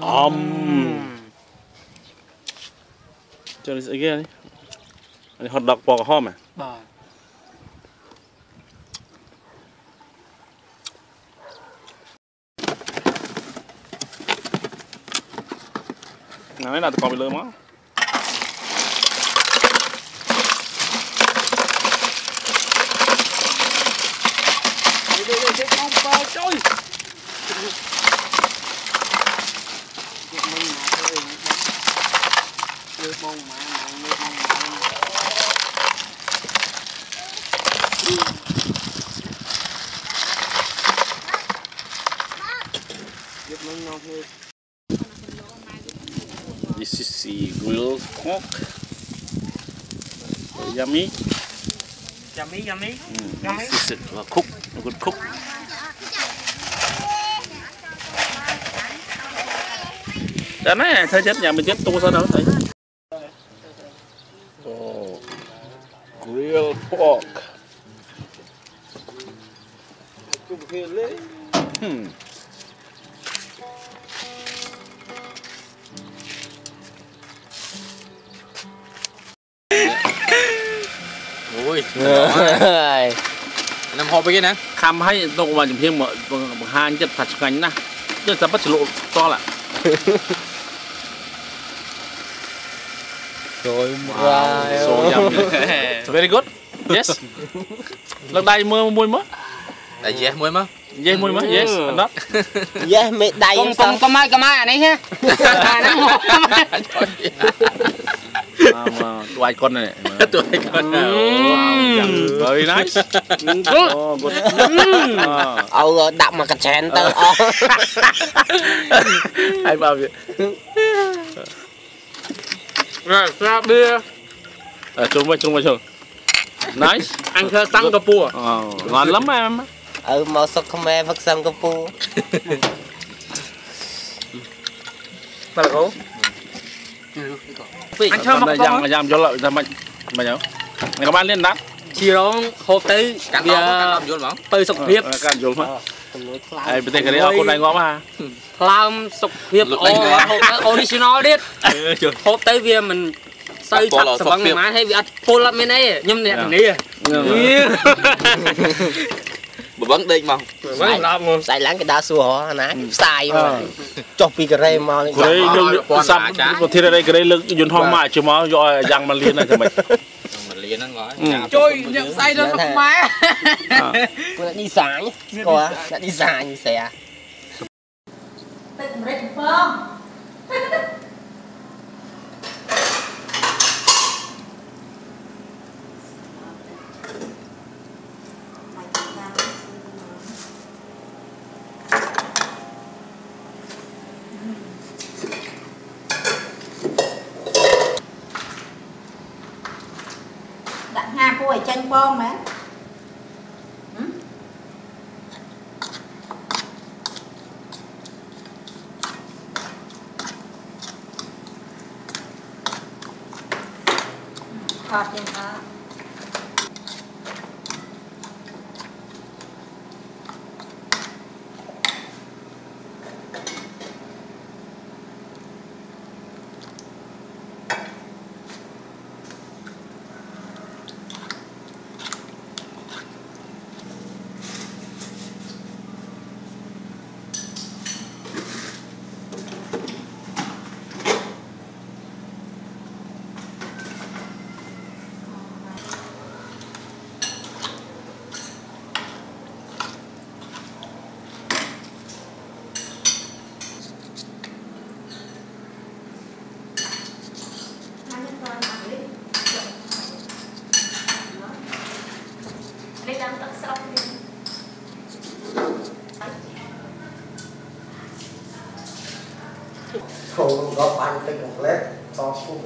Um. Cho nó sẽ ghê đấy. Anh hot dog bò hòm à? Bà. Nào đấy là còn bị lơ máu. Đi đi đi, con bò chơi. người bông mà người bông giúp mình ngon hơn This is the grilled pork. Uh, yummy. Yummy, yummy. Mm, yummy. This is a, a cook, a good cook. Đó dạ, này, thôi chết nhà mình chết tu sao đâu thầy. គេណាខំហើយទុកមកចំហៀងមកបង្ហាញចិត្តថាឆ្ងាញ់ណាស់ចិត្តតែប៉ិតឆ្លក់តល់ចូលមកចូលយ៉ាំ Very good Yes ឡើងដៃមើលមួយមកដៃ yes មួយមក yes មួយមក yes អត់ yes មេដៃកុំកុំកុំឲ្យកុំឲ្យអានេះណាអាហ្នឹង tuai con này tuai con very nice អូដាក់មកកញ្ឆែនទៅអស់ហើយបើវារកស្រាបៀជុំមកជុំមកជុំ nice អញធ្វើសាំងកពូអូនលឹមអែមអូមកសុកខ្មែរវឹកសាំងកពូបាទអូអញឈើមកបងយ៉ាំយល់តែមិនមិនហ្នឹងក៏បានលៀនណាត់ជារងហូបទៅវាយល់ហ្មងទៅសុខភាពកាន់យល់មកហើយប្រទេសកូរ៉េអរគុណដៃងំហាផ្លើមសុខភាពអូហូបទៅ original ទៀតហូបទៅវាមិនសូវឆាប់ស្បឹងប៉ុន្មានហើយវាអត់ពុលអត់មានអីខ្ញុំអ្នកនាងបើបងដេកមកបងឡប់មកស្ដាយឡើងគេដើរសួរណាផ្សាយចុះពីកូរ៉េមកកូរ៉េយកសាប់ប្រធានរ៉េកូរ៉េលើកយន្តហោះមកជិះមកយកឲ្យយ៉ាងមកលៀនហ្នឹងចាំមិនលៀនហ្នឹងហើយជួយអ្នកផ្សាយទៅខ្មែរពួកអ្នកឌីសាញគាត់អ្នកឌីសាញស្រាទឹកម្រេចកំពងញបងម៉ែ something of less thoughtful.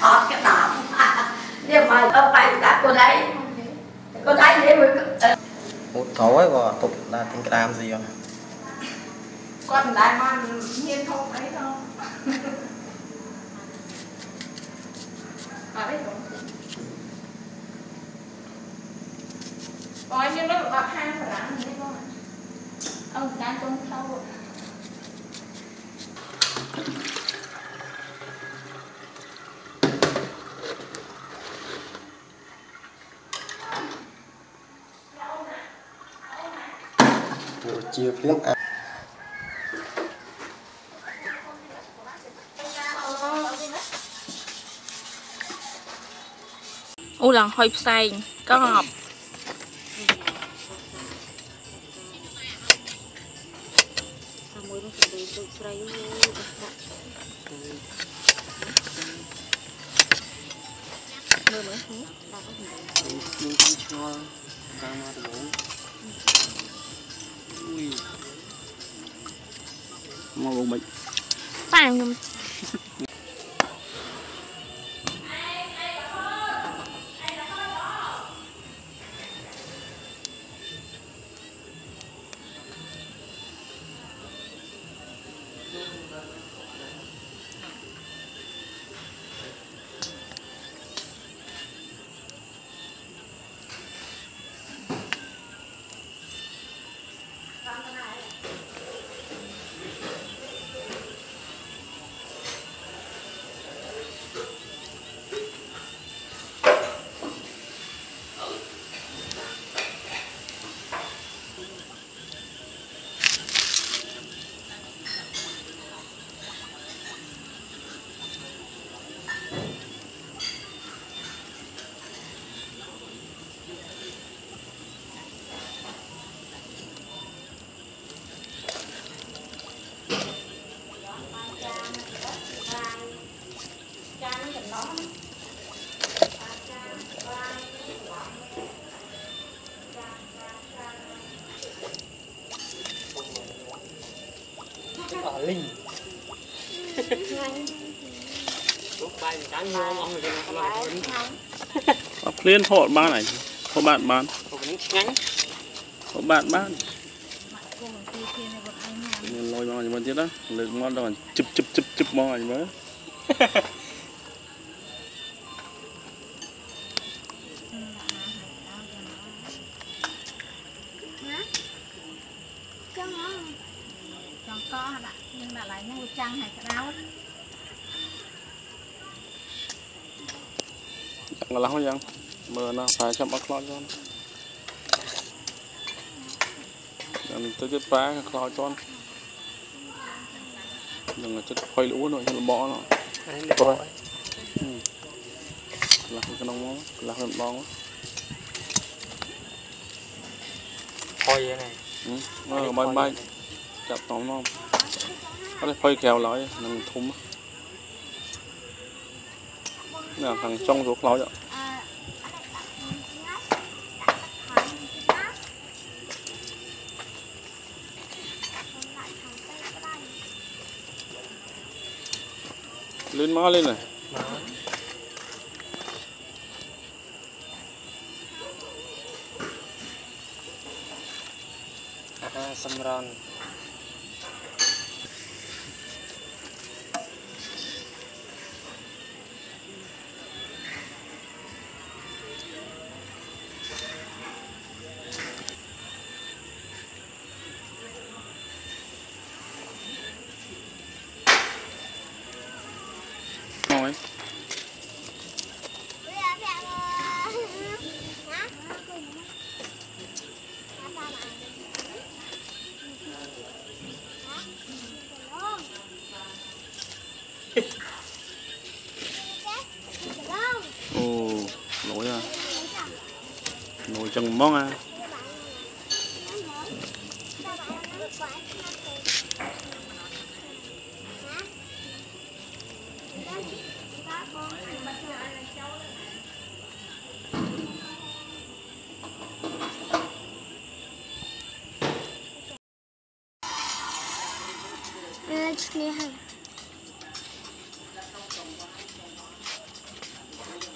Học cái nào? Nhưng mà không phải các cô đấy. Cô đấy thế mới ờ. một thối và tụng là tính cái làm gì không? Con đại mà nhiên không thấy đâu. Ở đây không? Ôi, nhưng nó bạc hang phải làm gì không? Ông ta trông sâu rồi chia phiến ăn u là hơi xanh, có ngọc ដូចព្រៃមើលមើលដាក់អត់ខ្ញុំឆ្ងល់តាមមកដំបូងអុយមកបងមិនតាមខ្ញុំលីងលោកបាយមិនកាន់ងំអស់យើងអត់អត់ព្រៀនហូតបានហើយហូតបានបានហូតនេះឆ្ងាញ់ហូតបានបានមានលយមកជាមួយទៀតណាលើកមកដល់ជឹបជឹបជឹបជឹបមកអញមើល là lắm vậy mưa nó phải chăm bắt lo cho nên tới chết phá lo cho đừng là chết khoai lũ rồi cho nó bỏ nó thôi ừ. là cái nông là hơn bóng khoai vậy này ừ, bay bay chặt tóm nó có thể phơi kéo lói nằm thúng nè thằng trong ruột lói vậy Mahalin na. Mahal. Semron. món à.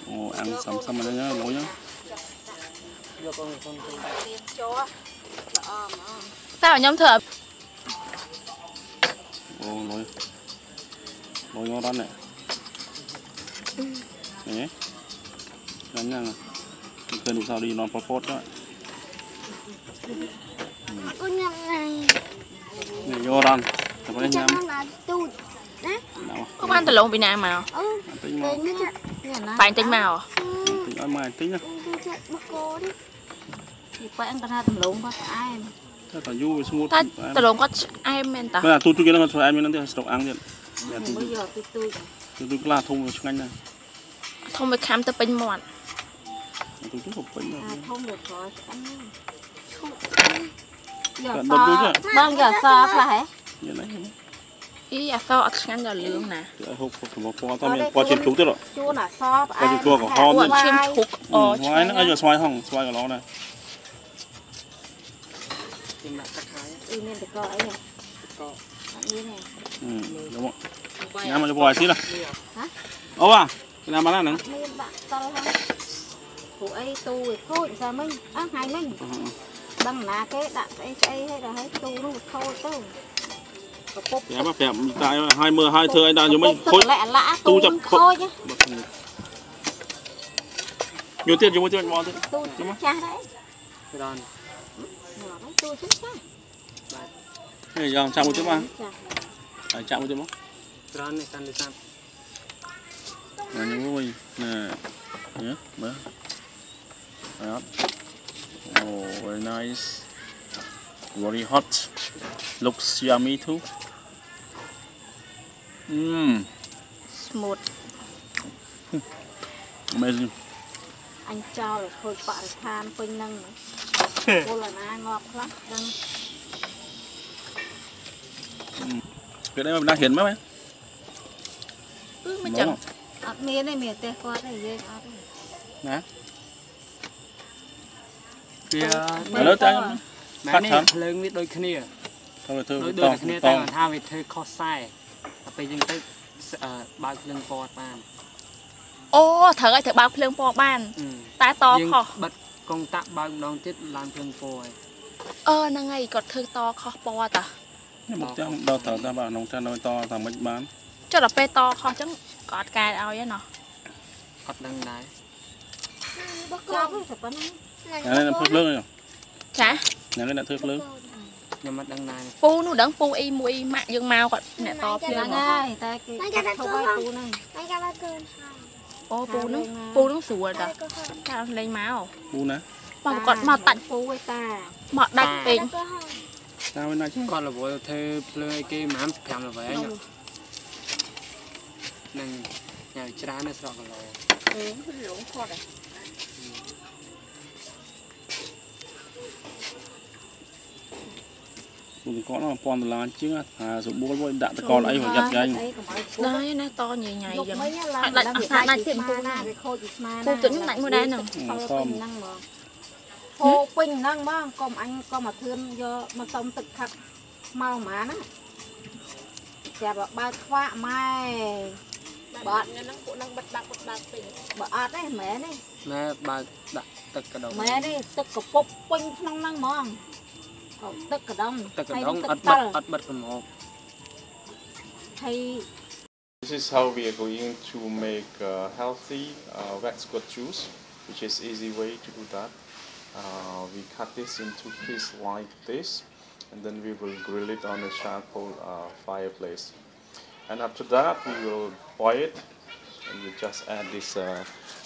Ồ, ăn xong xong rồi nhé, nhớ lỗi nhớ Tao ờ, ờ. ở nhóm thợ. Ô lối. Lối ngon lắm này. Đấy. Đánh nhằng. Cần đủ sao đi non pot pot đó. Cô này. Này vô đan. Tao có nhầm. Có ăn từ lộn bị nào mà. Ừ. Tính mà. Bạn tính màu. Tính ở mai tính nhá. Ừ, ពីប៉ែគាត់ថាដំឡូងគាត់ផ្អែមតែតយូរវាស្ងួតតែដំឡូងគាត់ផ្អែមមែនតើបាទទូទូគេនឹងគាត់ផ្អែមមែនទេស្រុកអាំងទៀតយកទូទូទូខ្លះធំឆ្ងាញ់ណាស់ធំវាខាំទៅពេញមាត់ទូទូក៏ពេញដែរធំវាក្រឆ្អិនឈូកយកសបងយកសខ្លះហ៎យកណាអីអសអត់ឆ្ងាញ់ដល់លឿងណាហូបប្រមពណ៌តមានពណ៌ឈាមជ្រូកទៀតជួនអសផ្អែមជួនក្រហមទៀតឈាមជ្រូកអូឆ្ងាញ់ហ្នឹងឲ្យយកស្វាយហងស្វាយកន្លងណាริงแบบตะไคร้อือเมนตะกอไอ้เนี่ยกออันนี้เนี่ยอืมเดี๋ยวหมดงานมันจะปล่อยสิล่ะฮะเอาว่ะเป็นอะไรมาแล้วนั่นไม่บะตอฮะผู้ไอ้ตูไอ้โคตรซามึงอ่ะหายมึงบังนาเก๊ดะไอ้ไอ้ให้เราให้ตูนู่นโคตรตู้แย่ป่ะแผลตาย hai mưa hai thưa anh đang dùng mấy khối tu chập khối nhiều tiền dùng mấy tiền bò thế đúng không ចូលចឹងចាបាទនេះយ៉ាងចាំមួយជុំបាទចាចាំមួយជុំមកច្រើននេះកាន់លេខតាមអញមួយណែញ៉ាមើលអត់អូ very nice very hot looks yummy too mm smooth amazing អញចោលឲ្យខូចបរិស្ថានពេញនឹងហ្នឹងគល់ណាងាប់ខ្លះដឹងពេលនេះមកណាស់ហ៊ានមកមែនគឺមិនចឹងអត់មានទេមានតែគាត់ទេយើងអត់ទេណាវាឥឡូវតាំងម៉ែនេះភ្លើងវាដូចគ្នាធ្វើធ្វើដូចគ្នាតែថាវាធ្វើខុសខ្សែតែពេលយើងទៅបើកភ្លើងពណ៌បានអូត្រូវឲ្យត្រូវបើកភ្លើងពណ៌បានតែតខុសបិទកុងតាក់បើកម្ដងទៀតឡើងភ្លើងពណ៌ហើយអឺហ្នឹងហើយគាត់ធ្វើតខុសពណ៌តាខ្ញុំមកចាំដល់ត្រូវតែបាទក្នុងចានៅតថាមិនបានចុះដល់ពេលតខុសអញ្ចឹងគាត់អត់កែឲ្យឯណោះអត់ដឹងដែររបស់គាត់ហ្នឹងតែប៉ុណ្ណឹងហើយនឹងធ្វើភ្លើងចាហ្នឹងអ្នកធ្វើភ្លើងខ្ញុំអត់ដឹងដែរពូនោះដឹងពូអ៊ីមួយម៉ាក់យើងមកគាត់អ្នកតភ្លើងហ្នឹងហើយតែគេធ្វើឲ្យពូហ្នឹងតែគេបានគឿនហើយអូពូនឹងពូនឹងស្រួលតាតាអត់លេងមកពូណាបងគាត់មកតាច់ពូឯតាមកដាច់ពេកតាមិនដាច់គាត់រវល់ធ្វើភ្លើងអីគេ55ល្វែងនឹងញ៉ៅច្រើននៅស្រុកកឡូអឺលោកគាត់ដែរគុំកត់1000ដុល្លារជាងថាសម្បូរមកដាក់តកល់អីប្រយ័ត្នចាញ់ដែរណាតញញ៉ៃចឹងអាចដាច់អាសាដាច់ទៀតពូណាវាខូចពីស្មាណាពូទុញដាច់មួយដែរហ្នឹងពេញហ្នឹងហ្មងពោពេញហ្នឹងហ្មងកុំអញកុំមកធឿនយកមកសុំទឹកខាត់មកហ្មងណាចាប់បើខ្វាក់ម៉ែបើអត់ហ្នឹងពួកហ្នឹងបិទបាក់បិទបាក់ពេញបើអត់ទេមែនទេណែបើដាក់ទឹកកដោមែនទេទឹកកពុបពេញក្នុងហ្នឹងហ្មង This is how we are going to make uh, healthy uh, wet squat juice, which is easy way to do that. Uh, we cut this into pieces like this, and then we will grill it on a charcoal uh, fireplace. And after that, we will boil it, and we just add this uh,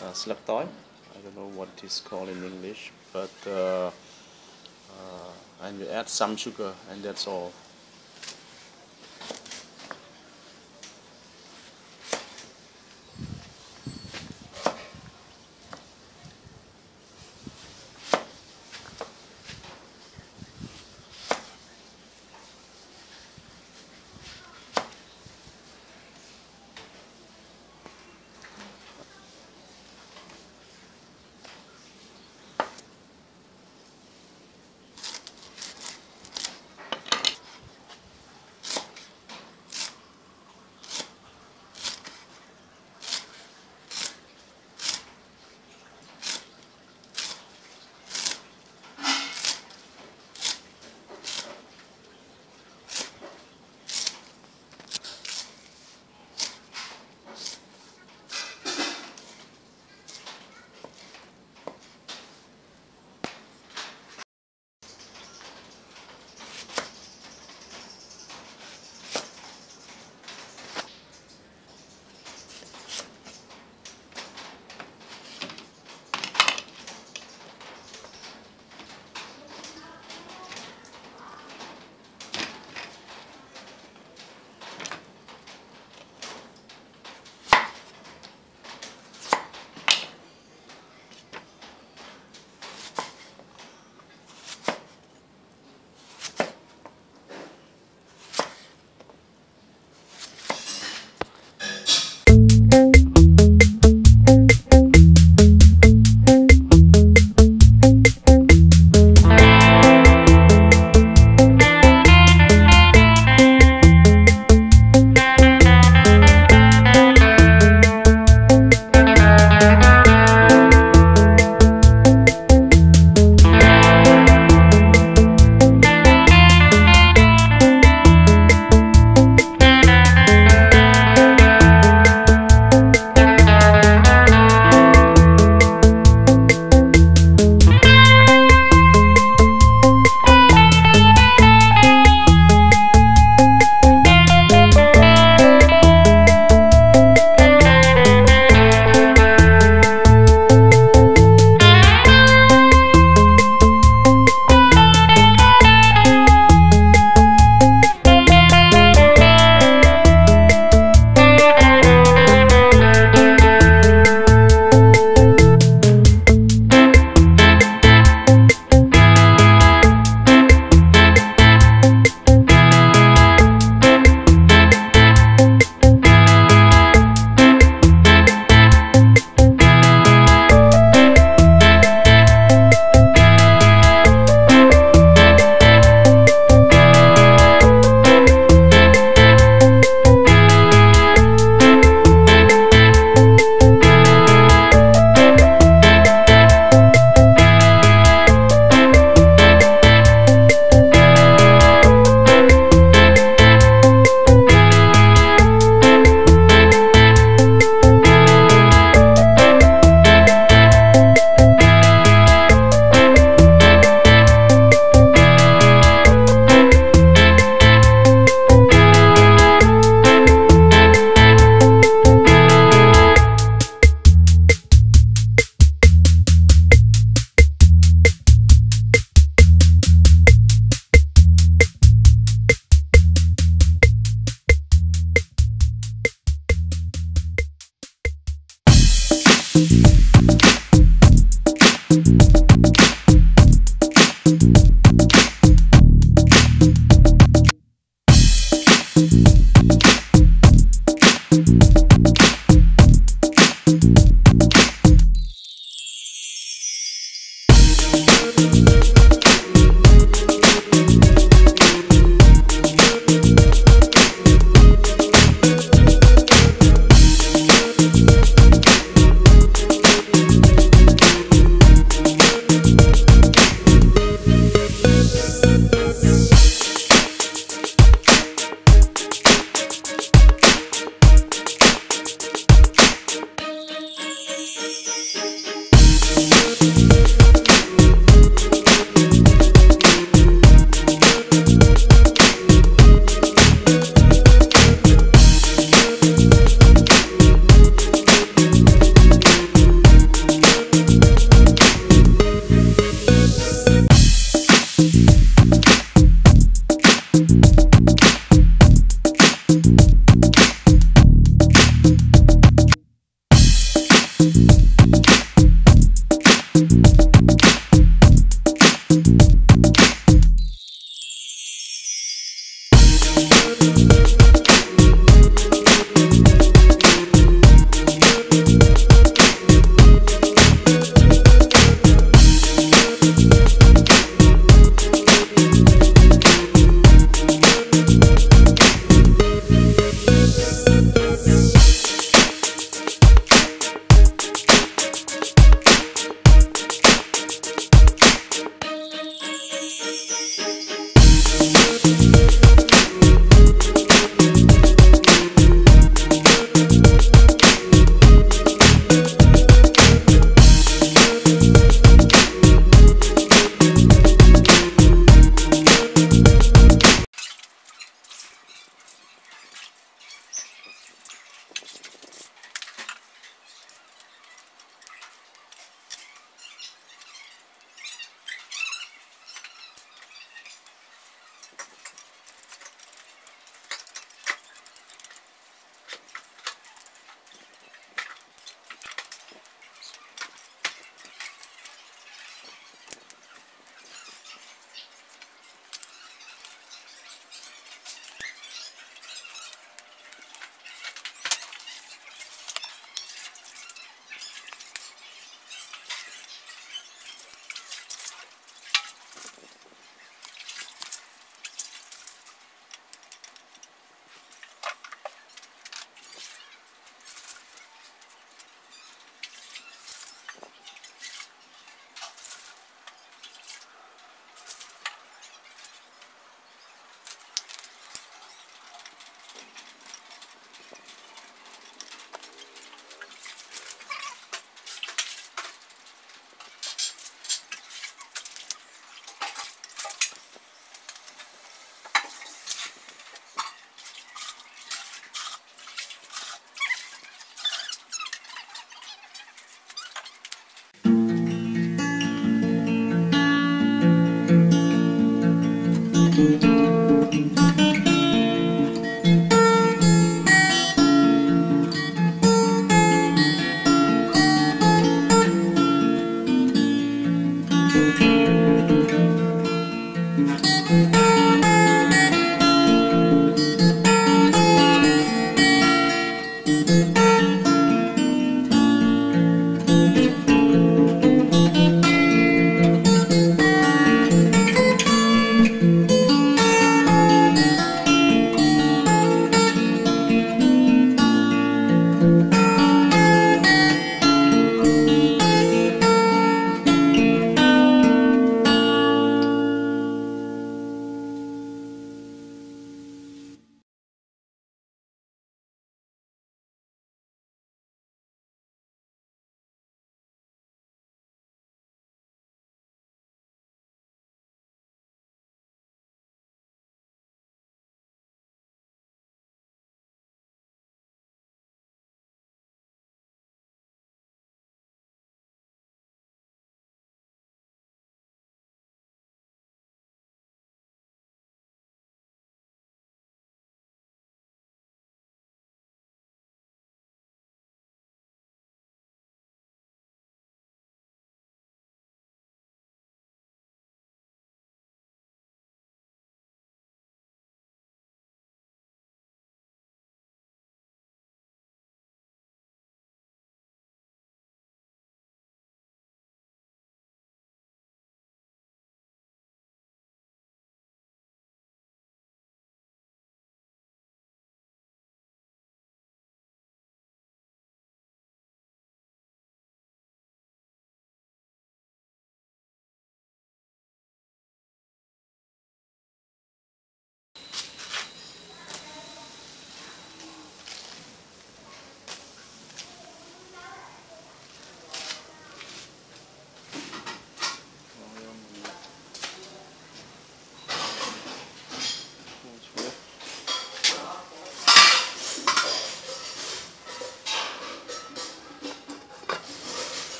uh, slug toy. I don't know what it's called in English, but uh, uh, and you add some sugar and that's all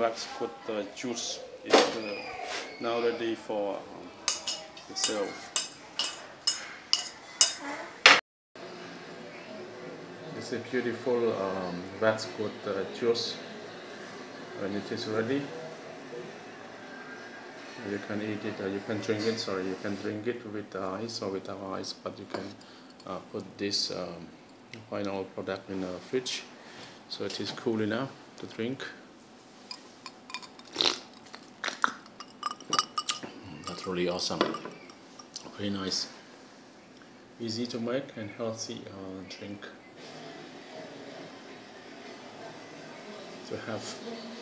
wax put the juice is uh, now ready for um, the It's a beautiful um, wax coat uh, juice when it is ready. You can eat it or uh, you can drink it, sorry, you can drink it with uh, ice or without ice, but you can uh, put this um, final product in the fridge so it is cool enough to drink. really awesome pretty nice easy to make and healthy uh, drink to have